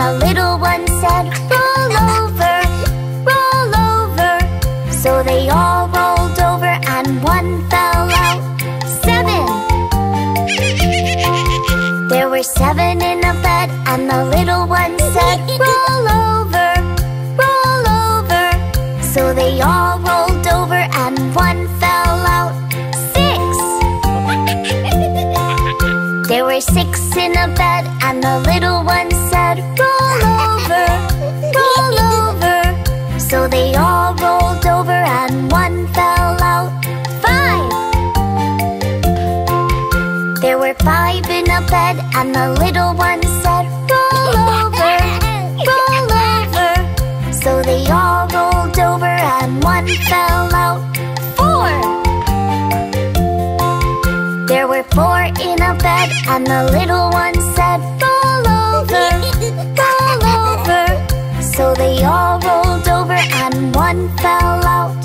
the little one said, Roll over, roll over. So they all rolled over and one fell out. Seven. There were seven in a bed, and the little one said, There were five in a bed, and the little one said, Roll over, roll over. So they all rolled over and one fell out. Four. There were four in a bed, and the little one said, Roll over, roll over. So they all rolled over and one fell out.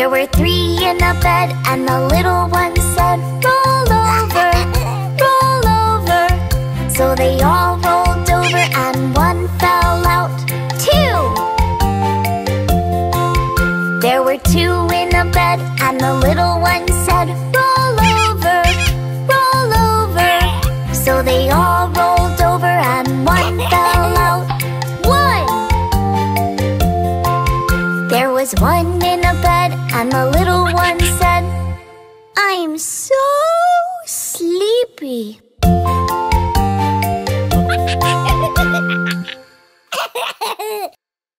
There were three in a bed, and the little one said, Roll over, roll over. So they all rolled over and one fell out. Two. There were two in a bed, and the little one said, Roll over, roll over. So they all rolled over and one fell out. One. There was one and the little one said, I'm so sleepy.